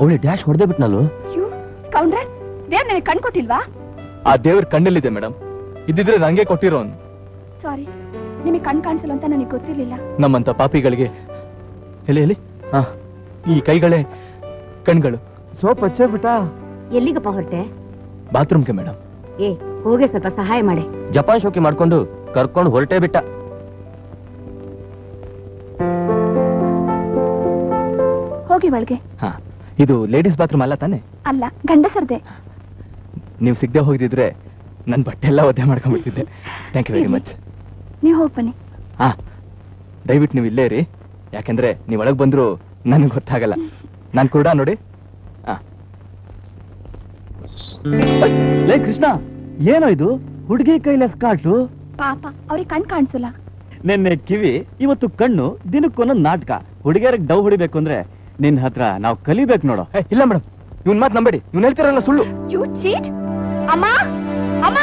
ಅವಳಿ ಡ್ಯಾಶ್ ಹೊಡೆದೇ ಬಿಟ್ನಲ್ಲು ದೇವ್ರ ನನಗೆ ಕಣ್ ಕೊಟ್ಟಿಲ್ವಾ? ಆ ದೇವ್ರ ಕಣ್ಣಲ್ಲಿದೆ ಮೇಡಮ್ ಇದ್ದಿದ್ರೆ ನಂಗೆ ಕೊಟ್ಟಿರೋನು ಸಾರಿ ನಿಮಗೆ ಕಣ್ ಕಾಣಿಸಲು ಅಂತ ನನಗೆ ಗೊತ್ತಿರಲಿಲ್ಲ. ನಮ್ಮಂತ ಪಾಪಿಗಳಿಗೆ ಎಲ್ಲಿ ಎಲ್ಲಿ? ಹಾ ಈ ಕೈಗಳೇ ಕಣ್ಗಳು. ಸೋಪ್ ಹಚ್ಚೇ ಬಿಟ್ಟಾ ಎಲ್ಲಿಗಪ್ಪ ಹೊರಟೆ? ಬಾತ್ರೂಮ್ಗೆ ಮೇಡಮ್ ಏ ಹೋಗೆ ಸ್ವಲ್ಪ ಸಹಾಯ ಮಾಡಿ. ಜಪಾನ್ ಶೋಕಿ ಮಾಡ್ಕೊಂಡು ಕರ್ಕೊಂಡು ಹೊರಟೇ ಬಿಟ್ಟ. ಹೋಗಿ ಒಳಗೆ. ಹಾ ಇದು ಲೇಡೀಸ್ ಬಾತ್ರೂಮ್ ಅಲ್ಲ ತಾನೆ? ಅಲ್ಲ ಗಂಡಸರ್ದೆ. ನೀವು ಸಿಗದೆ ಹೋಗಿದ್ರೆ ನನ್ನ ಬಟ್ಟೆ ಎಲ್ಲ ಒದ್ದೆ ಮಾಡ್ಕೊಂಡ್ಬಿಡ್ತಿದ್ದೆ. ಥ್ಯಾಂಕ್ ಯು ವೆರಿ ಮಚ್ ನೀವು ಹೋಗಿ ಬನ್ನಿ. ಹಾ ದಯವಿಟ್ಟು ನೀವು ಇಲ್ಲೇ ರೀ ಯಾಕೆಂದ್ರೆ ನೀವು ಒಳಗೆ ಬಂದ್ರು ನನಗೆ ಗೊತ್ತಾಗಲ್ಲ. ನಾನು ಕೂಡ ನೋಡಿ. ಲೇ ಕೃಷ್ಣ ಏನೋ ಇದು? ಹುಡುಗಿ ಕೈಲ ಸ್ಕಾಟು ಪಾಪ ಅವ್ರಿಗೆ ಕಣ್ ಕಾಣಿಸಲ್ಲ. ನಿನ್ನೆ ಕಿವಿ ಇವತ್ತು ಕಣ್ಣು ದಿನಕ್ಕೊಂದೊಂದು ನಾಟಕ. ಹುಡುಗಿಯರಿಗೆ ಡವ್ ಹೊಡಿಬೇಕು ಅಂದ್ರೆ ನಿನ್ ಹತ್ರ ನಾವು ಕಲಿಬೇಕು ನೋಡು. ಇಲ್ಲ ಮೇಡಮ್. ಇವನ್ ಮಾತು ನಂಬೇಡಿ. ಇವ್ನು ಹೇಳ್ತಿರಲ್ಲ ಸುಳ್ಳು. ಯು ಚೀಟ್ ಅಮ್ಮ ಅಮ್ಮ!